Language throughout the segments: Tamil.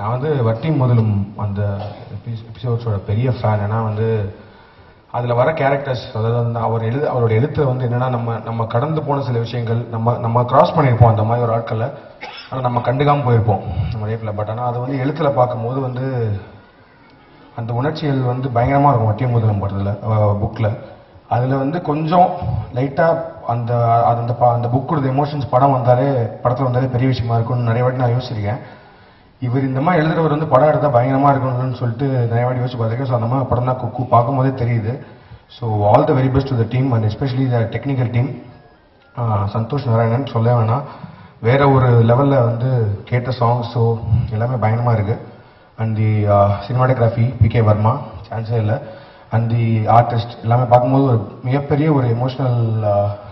நான் வந்து வட்டி முதலும் அந்த எபிசோட்ஸோட பெரிய ஃபேன் ஏன்னா வந்து அதில் வர கேரக்டர்ஸ் அதாவது அந்த அவர் எழுத அவரோட எழுத்து வந்து என்னென்னா நம்ம நம்ம கடந்து போன சில விஷயங்கள் நம்ம நம்ம கிராஸ் பண்ணியிருப்போம் அந்த மாதிரி ஒரு ஆட்களை ஆனால் நம்ம கண்டுக்காமல் போயிருப்போம் நம்ம லைஃப்பில் பட் ஆனால் அதை வந்து எழுத்தில் பார்க்கும்போது வந்து அந்த உணர்ச்சிகள் வந்து பயங்கரமாக இருக்கும் வட்டி முதலும் படத்தில் புக்கில் அதில் வந்து கொஞ்சம் லைட்டாக அந்த அது அந்த அந்த புக்கோட எமோஷன்ஸ் படம் வந்தாலே படத்தில் வந்தாலே பெரிய விஷயமா இருக்கும்னு நிறைய வாட்டி நான் யோசிச்சிருக்கேன். இவர் இந்த மாதிரி எழுதுறவர் வந்து படம் எடுத்தால் பயங்கரமாக இருக்கணும்னு சொல்லிட்டு நிறைய வாட்டி யோசிச்சு பார்த்துருக்கேன். ஸோ அந்த மாதிரி படம் தான் குக்கு பார்க்கும்போதே தெரியுது. So all the very best to the team and especially the technical team Santhosh Narayanan சொல்ல வேணாம். வேற ஒரு லெவலில் வந்து கேட்ட சாங்ஸோ எல்லாமே பயங்கரமாக இருக்குது and the cinematography P K Varma சான்ஸே இல்லை. அண்ட் தி ஆர்டிஸ்ட் எல்லாமே பார்க்கும்போது ஒரு மிகப்பெரிய ஒரு எமோஷனல்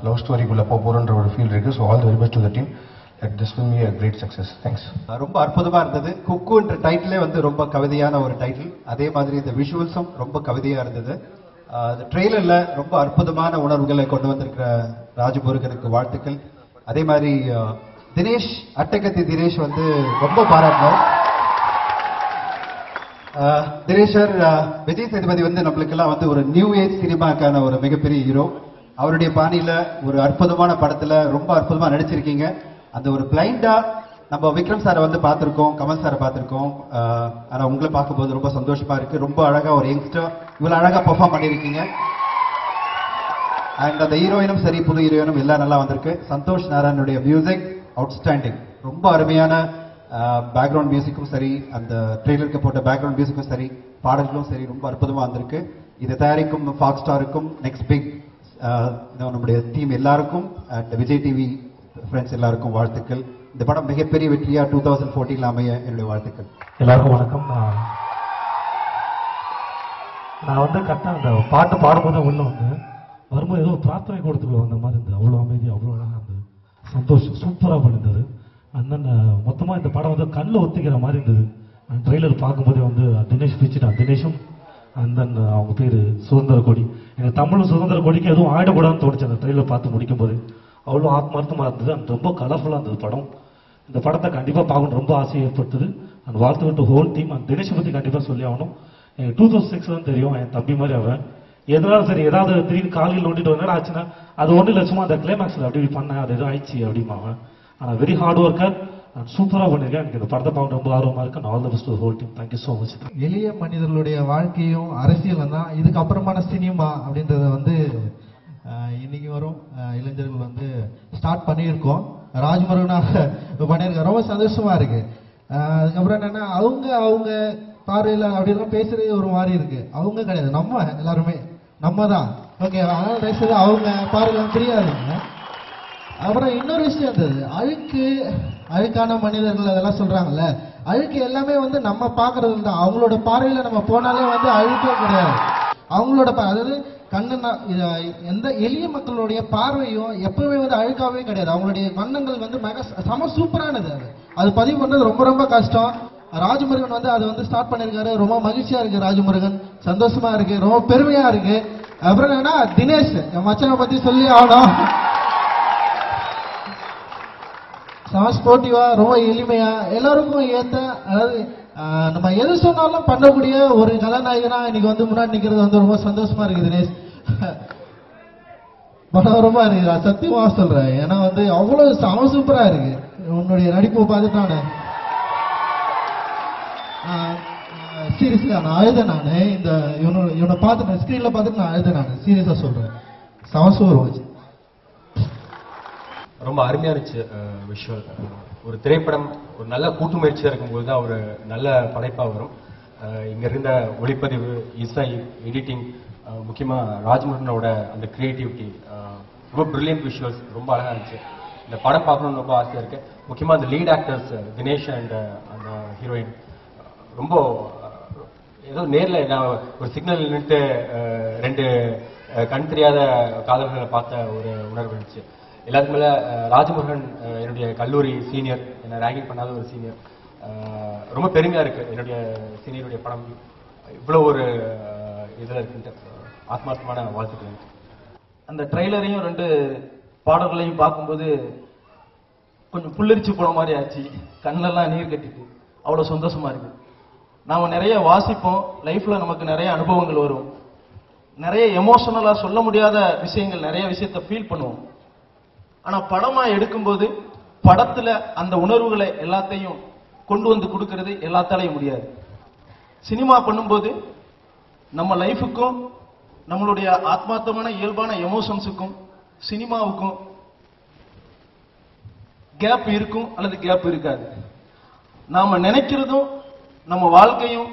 லவ் ஸ்டோரிக்குள்ளே போக போகிறோன்ற ஒரு ஃபீல் இருக்குது so all the very best to the team that this will be a great success thanks ரொம்ப அற்புதமாக இருந்தது. குக்குன்ற டைட்டிலே வந்து ரொம்ப கவிதையான ஒரு டைட்டில் அதே மாதிரி இந்த விஷுவல்ஸும் ரொம்ப கவிதையாக இருந்தது. அந்த ட்ரெய்லரில் ரொம்ப அற்புதமான உணர்வுகளை கொண்டு வந்திருக்கிற ராஜபுருகனுக்கு வாழ்த்துக்கள். அதே மாதிரி தினேஷ் அட்டகத்தி தினேஷ் வந்து ரொம்ப பாராட்டணும் தினேஷ் சார் விஜய் சேதுபதி வந்து நம்மளுக்கெல்லாம் வந்து ஒரு நியூ ஏஜ் சினிமாக்கான ஒரு மிகப்பெரிய ஹீரோ அவருடைய பாணியில் ஒரு அற்புதமான படத்தில் ரொம்ப அற்புதமாக நடிச்சிருக்கீங்க. அந்த ஒரு பிளைண்டா நம்ம விக்ரம் சாரை வந்து பார்த்துருக்கோம் கமல் சாரை பார்த்துருக்கோம். ஆனால் உங்களை பார்க்கும்போது ரொம்ப சந்தோஷமா இருக்கு. ரொம்ப அழகா ஒரு யங்ஸ்டர் இவ்வளோ அழகா பெர்ஃபார்ம் பண்ணியிருக்கீங்க. அண்ட் அந்த ஹீரோயினும் சரி புது ஹீரோயினும் எல்லாம் நல்லா வந்திருக்கு. சந்தோஷ் நாராயணனுடைய மியூசிக் அவுட்ஸ்டாண்டிங் ரொம்ப அருமையான பேக்ரவுண்ட் மியூசிக்கும் சரி அந்த ட்ரெய்லருக்கு போட்ட பேக்ரவுண்ட் மியூசிக்கும் சரி பாடல்களும் சரி ரொம்ப அற்புதமாக வந்திருக்கு. இதை தயாரிக்கும் ஃபாக் ஸ்டாருக்கும் நெக்ஸ்ட் பிக் நம்முடைய டீம் எல்லாருக்கும் அண்ட் விஜய் டிவி ஃப்ரெண்ட்ஸ் எல்லாருக்கும் வாழ்த்துக்கள். இந்த படம் மிகப்பெரிய வெற்றியா டூ தௌசண்ட் ஃபோர்டீனில் அமைய என்னுடைய வாழ்த்துக்கள். எல்லாருக்கும் வணக்கம். நான் வந்து கரெக்டாக அந்த பாட்டு பாடும்போது உள்ள வந்து வரும்போது ஏதோ பிரார்த்தனை கொடுத்துக்கோ வந்த மாதிரி இருந்தது. அவ்வளோ அமைதி அவ்வளோ அழகாக இருந்தது. சந்தோஷம் சூப்பராக பண்ணியிருந்தது அண்ட் மொத்தமாக இந்த படம் வந்து கண்ணில் ஒத்திக்கிற மாதிரி இருந்தது. அந்த ட்ரெய்லர் பார்க்கும்போதே வந்து தினேஷ் பிச்சுட்டான் தினேஷும் அண்ட் அவங்க பேர் சுதந்திர கொடி எனக்கு தமிழ் சுதந்திர கொடிக்கு எதுவும் ஆயிடக்கூடாதுன்னு தோணுச்சு அந்த ட்ரெயிலர் பார்த்து முடிக்கும் போது அவ்வளோ ஆத்மார்த்தமாக இருந்தது. and ரொம்ப கலர்ஃபுல்லாக இருந்தது படம். இந்த படத்தை கண்டிப்பாக பார்க்கணும் ரொம்ப ஆசை ஏற்படுத்துது அந்த விட்டு ஹோல் டீம் அந்த தினேஷை பற்றி கண்டிப்பாக சொல்லி ஆகணும். எனக்கு டூ தௌசண்ட் சிக்ஸ் தான் தெரியும் என் தம்பி மாதிரி அவன். எதனாலும் சரி ஏதாவது திடீர்னு காலையில் நோண்டிட்டு வந்தா ஆச்சுன்னா அது ஒன்றும் இல்லை சும்மா அந்த கிளைமேக்ஸில் அப்படி இப்படி பண்ணேன் அது எதுவும் ஆயிடுச்சு அப்படிமா அவன். ஆனால் வெரி ஹார்ட் ஒர்க்கர் நான் சூப்பராக பண்ணியிருக்கேன் எனக்கு இந்த படத்தை பார்க்க ரொம்ப ஆர்வமாக இருக்கு. All the best whole team thank you so much எளிய மனிதர்களுடைய வாழ்க்கையும் அரசியலும் தான். இதுக்கப்புறமான சினிமா அப்படின்றத வந்து இன்னைக்கு வரும். இளைஞர்கள் வந்து ஸ்டார்ட் பண்ணியிருக்கோம். ராஜ்முருகனாக பண்ணியிருக்கோம். ரொம்ப சந்தோஷமா இருக்கு. அதுக்கப்புறம் என்னன்னா அவங்க அவங்க பார்வையில் அப்படிலாம் பேசுறது ஒரு மாதிரி இருக்கு. அவங்க கிடையாது. நம்ம எல்லாருமே. நம்ம தான். ஓகே அதனால பேசுறது அவங்க பார்வையில் தெரியாதுங்க அப்புறம் இன்னொரு விஷயம் இருந்தது அழுக்கு அழுக்கான மனிதர்கள் அதெல்லாம் சொல்றாங்கல்ல. அழுக்கு எல்லாமே வந்து நம்ம பார்க்கறது தான். அவங்களோட பார்வையில் நம்ம போனாலே வந்து அழுக்கே கிடையாது. அவங்களோட பா- அதாவது கண்ணு இது- எந்த எளிய மக்களுடைய பார்வையும் எப்பவுமே வந்து அழுக்காவே கிடையாது. அவங்களுடைய வண்ணங்கள் வந்து மிக சம சூப்பரானது அது. அது பதிவு பண்ணது ரொம்ப ரொம்ப கஷ்டம். ராஜமுருகன் வந்து அதை வந்து ஸ்டார்ட் பண்ணியிருக்காரு. ரொம்ப மகிழ்ச்சியா இருக்கு ராஜமுருகன். சந்தோஷமா இருக்கு. ரொம்ப பெருமையா இருக்கு. அப்புறம் என்னன்னா தினேஷ். என் மச்சனை பத்தி சொல்லி ஆகணும். செம ஸ்போர்ட்டிவா ரொம்ப எளிமையா எல்லாருக்கும் ஏத்த அதாவது நம்ம எது சொன்னாலும் பண்ணக்கூடிய ஒரு கதாநாயகனா இன்னைக்கு வந்து முன்னாடி நிக்கிறது வந்து ரொம்ப சந்தோஷமா இருக்கு தினேஷ் மனோரமா இருக்கு நான் சத்தியமா சொல்றேன். ஏன்னா வந்து அவ்வளவு செம சூப்பரா இருக்கு. உன்னுடைய நடிப்பை பார்த்துட்டானே சீரியஸ்லி நான் அழுதேன் நான். இந்த இவனோட இவனை பார்த்துட்டு ஸ்க்ரீனில் பார்த்துட்டு நான் அழுதேன் நான். சீரியஸா சொல்றேன். சமசூர் சூப்பர் வச்சு ரொம்ப அருமையா இருந்துச்சு விஷுவல் ஒரு திரைப்படம் ஒரு நல்ல கூட்டு முயற்சியாக இருக்கும்போது தான் ஒரு நல்ல படைப்பாக வரும். இங்கே இருந்த ஒளிப்பதிவு இசை எடிட்டிங் முக்கியமாக ராஜ்முருகனோட அந்த கிரியேட்டிவிட்டி ரொம்ப பிரில்லியன்ட் விஷுவல்ஸ் ரொம்ப அழகாக இருந்துச்சு. இந்த படம் பார்க்கணும்னு ரொம்ப ஆசையாக இருக்கு. முக்கியமாக அந்த லீட் ஆக்டர்ஸ் தினேஷ் அண்ட் அந்த ஹீரோயின் ரொம்ப ஏதோ நேரில் நான் ஒரு சிக்னல் நின்றுட்டு ரெண்டு கண் தெரியாத காதல்களை பார்த்த ஒரு உணர்வு இருந்துச்சு. எல்லாத்துக்கு மேல ராஜமோகன் என்னுடைய கல்லூரி சீனியர் என்னை ரேங்கிங் பண்ணாத ஒரு சீனியர் ரொம்ப பெருமையா இருக்கு என்னுடைய சீனியருடைய படம். இவ்வளவு ஒரு இதில் இதுல இருக்குன்ட்டு. ஆத்மார்த்தமான வாழ்த்துக்கள். அந்த ட்ரைலரையும் ரெண்டு பாடல்களையும் பார்க்கும்போது கொஞ்சம் புல்லரிச்சு போன மாதிரி ஆச்சு. கண்ணெல்லாம் நீர் கட்டிட்டு. அவ்வளோ சந்தோஷமா இருக்கு. நாம நிறைய வாசிப்போம். லைஃப்ல நமக்கு நிறைய அனுபவங்கள் வரும். நிறைய எமோஷனலா சொல்ல முடியாத விஷயங்கள் நிறைய விஷயத்த ஃபீல் பண்ணுவோம். ஆனா படமா எடுக்கும்போது படத்துல அந்த உணர்வுகளை எல்லாத்தையும் கொண்டு வந்து கொடுக்கறது எல்லாத்தாலையும் முடியாது. சினிமா பண்ணும்போது நம்ம லைஃபுக்கும் நம்மளுடைய ஆத்மார்த்தமான இயல்பான எமோஷன்ஸுக்கும் சினிமாவுக்கும் கேப் இருக்கும் அல்லது கேப் இருக்காது. நாம நினைக்கிறதும் நம்ம வாழ்க்கையும்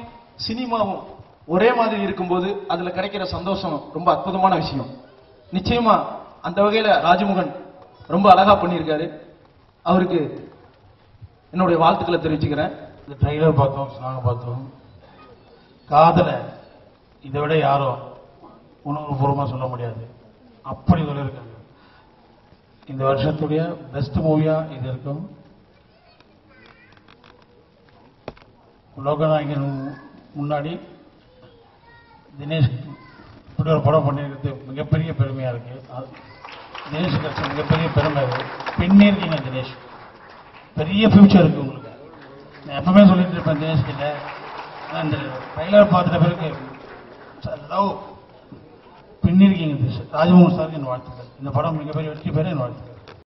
சினிமாவும் ஒரே மாதிரி இருக்கும்போது அதுல கிடைக்கிற சந்தோஷம் ரொம்ப அற்புதமான விஷயம். நிச்சயமா அந்த வகையில ராஜமுகன் ரொம்ப அழகா பண்ணியிருக்காரு. அவருக்கு என்னுடைய வாழ்த்துக்களை தெரிவிச்சுக்கிறேன். இந்த ட்ரைலர் பார்த்தோம் சாங் பார்த்தோம். காதலை இதை விட யாரும் உணர்வுபூர்வமாக சொல்ல முடியாது. அப்படி சொல்லியிருக்காங்க இந்த வருஷத்துடைய பெஸ்ட் மூவியா இது இருக்கும். லோகநாயகன் முன்னாடி தினேஷ் இப்படி ஒரு படம் பண்ணியிருக்கிறது மிகப்பெரிய பெருமையா இருக்குது தினேஷ் கிடைச்ச மிகப்பெரிய பெருமை. பின்னே இருக்கீங்க தினேஷ். பெரிய ஃபியூச்சர் இருக்கு உங்களுக்கு. நான் எப்பவுமே சொல்லிட்டு இருப்பேன் தினேஷ் கிட்ட. அந்த இந்த ட்ரைலர் பார்த்துட்ட பிறகு லவ். பின்னிருக்கீங்க தினேஷ். ராஜமோகன் சாருக்கு என் வாழ்த்துக்கள். இந்த படம் மிகப்பெரிய வெற்றி பெற என் வாழ்த்துக்கள்.